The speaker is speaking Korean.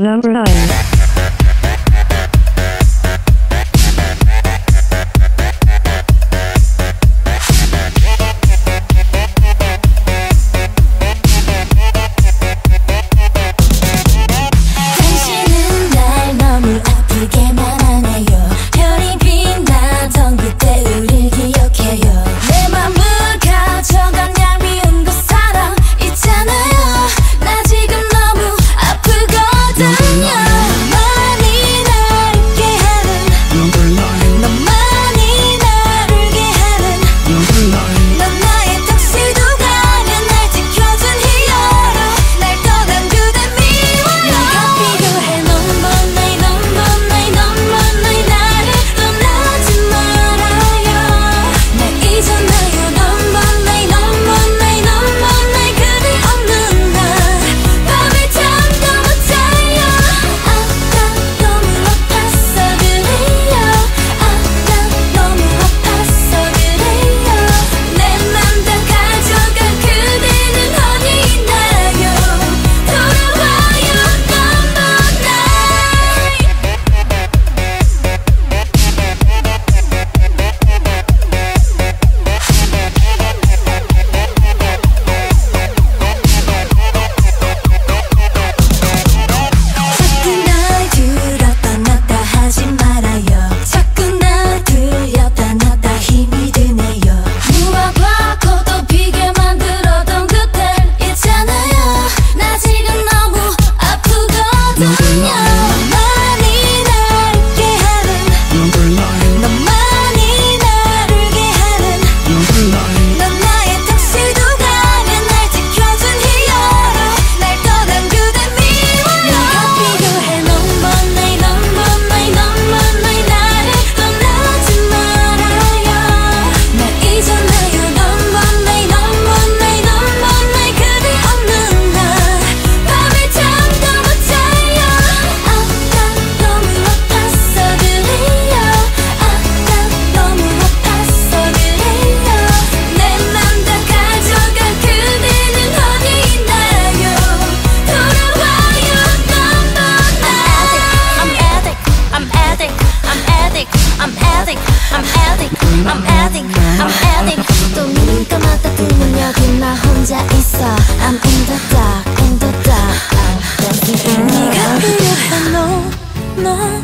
Number 9. I'm adding, I'm adding 또눈 감았다 뜨면 여기 나 혼자 있어 I'm in the dark, in the dark I'm dancing 네가 필요해 no, no